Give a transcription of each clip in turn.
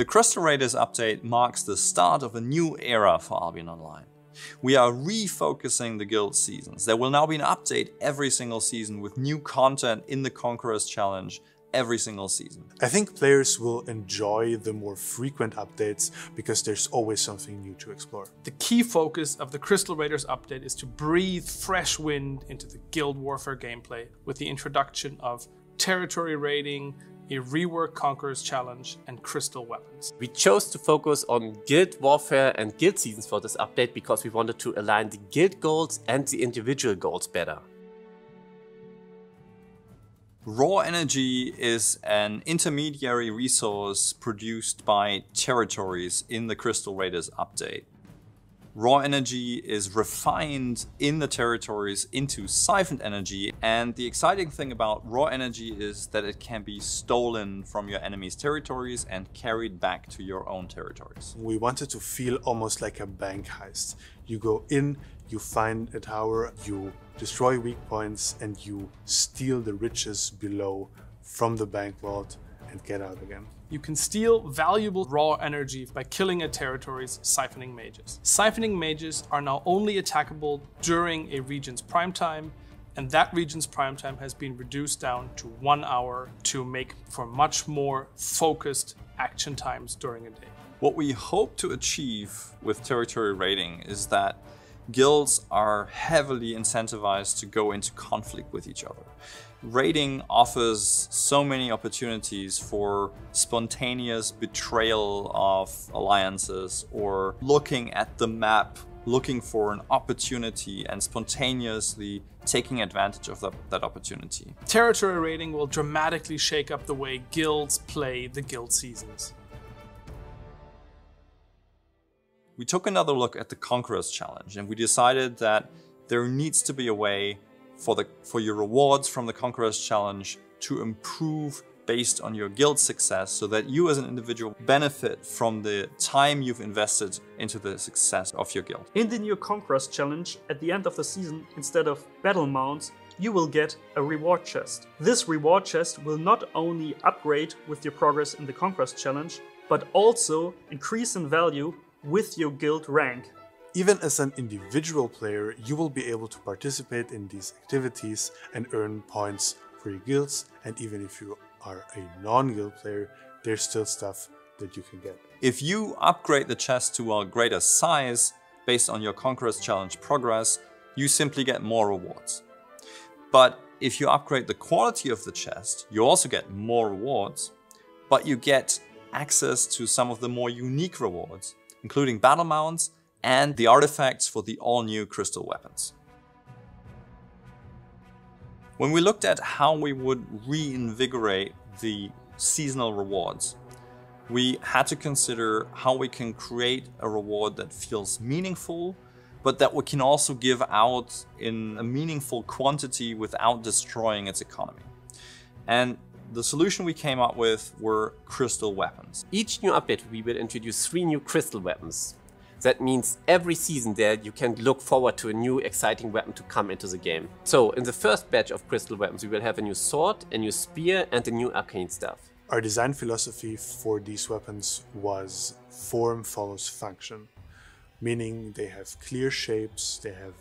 The Crystal Raiders update marks the start of a new era for Albion Online. We are refocusing the guild seasons. There will now be an update every single season with new content in the Conquerors Challenge every single season. I think players will enjoy the more frequent updates because there's always something new to explore. The key focus of the Crystal Raiders update is to breathe fresh wind into the Guild Warfare gameplay with the introduction of territory raiding, a rework Conquerors challenge, and crystal weapons. We chose to focus on guild warfare and guild seasons for this update because we wanted to align the guild goals and the individual goals better. Raw energy is an intermediary resource produced by territories in the Crystal Raiders update. Raw energy is refined in the territories into siphoned energy and the exciting thing about raw energy is that it can be stolen from your enemy's territories and carried back to your own territories. We wanted to feel almost like a bank heist. You go in, you find a tower, you destroy weak points and you steal the riches below from the bank vault and get out again. You can steal valuable raw energy by killing a territory's siphoning mages. Siphoning mages are now only attackable during a region's prime time, and that region's prime time has been reduced down to one hour to make for much more focused action times during a day. What we hope to achieve with territory raiding is that guilds are heavily incentivized to go into conflict with each other. Raiding offers so many opportunities for spontaneous betrayal of alliances or looking at the map, looking for an opportunity and spontaneously taking advantage of that, opportunity. Territory raiding will dramatically shake up the way guilds play the guild seasons. We took another look at the Conquerors Challenge and we decided that there needs to be a way for, the, for your rewards from the Conquerors Challenge to improve based on your guild success so that you as an individual benefit from the time you've invested into the success of your guild. In the new Conquerors Challenge, at the end of the season, instead of battle mounts, you will get a reward chest. This reward chest will not only upgrade with your progress in the Conquerors Challenge, but also increase in value with your guild rank. Even as an individual player, you will be able to participate in these activities and earn points for your guilds, and even if you are a non-guild player, there's still stuff that you can get. If you upgrade the chest to a greater size based on your Conquerors Challenge progress, you simply get more rewards. But if you upgrade the quality of the chest, you also get more rewards, but you get access to some of the more unique rewards, including battle mounts and the artifacts for the all-new crystal weapons. When we looked at how we would reinvigorate the seasonal rewards, we had to consider how we can create a reward that feels meaningful, but that we can also give out in a meaningful quantity without destroying its economy. And the solution we came up with were crystal weapons. Each new update we will introduce three new crystal weapons. That means every season there you can look forward to a new exciting weapon to come into the game. So in the first batch of crystal weapons we will have a new sword, a new spear and a new arcane staff. Our design philosophy for these weapons was form follows function, meaning they have clear shapes, they have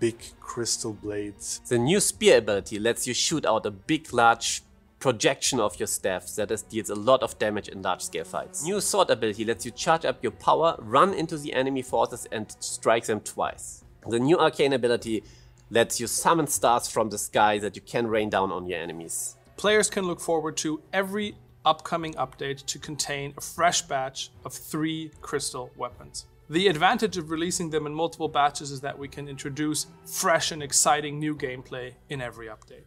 big crystal blades. The new spear ability lets you shoot out a big large projection of your staff that deals a lot of damage in large scale fights. New sword ability lets you charge up your power, run into the enemy forces and strike them twice. The new arcane ability lets you summon stars from the sky that you can rain down on your enemies. Players can look forward to every upcoming update to contain a fresh batch of three crystal weapons. The advantage of releasing them in multiple batches is that we can introduce fresh and exciting new gameplay in every update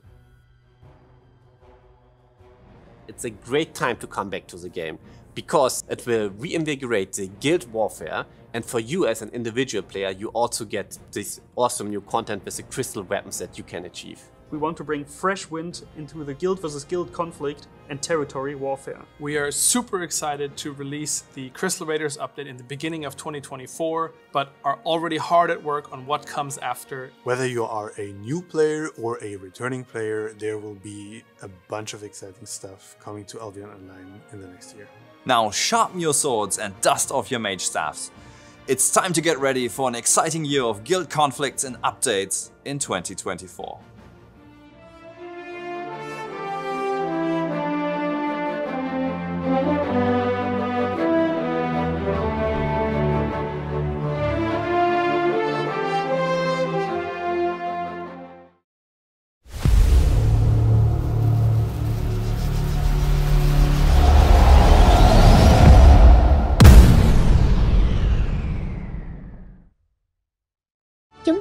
it's a great time to come back to the game because it will reinvigorate the guild warfare and for you as an individual player you also get this awesome new content with the crystal weapons that you can achieve. We want to bring fresh wind into the guild versus guild conflict and territory warfare. We are super excited to release the Crystal Raiders update in the beginning of 2024, but are already hard at work on what comes after. Whether you are a new player or a returning player, there will be a bunch of exciting stuff coming to Albion Online in the next year. Now sharpen your swords and dust off your mage staffs. It's time to get ready for an exciting year of guild conflicts and updates in 2024.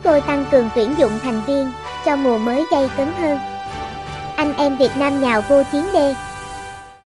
Tôi tăng cường tuyển dụng thành viên cho mùa mới dây cấn hơn. Anh em Việt Nam nhào vô chiến đê,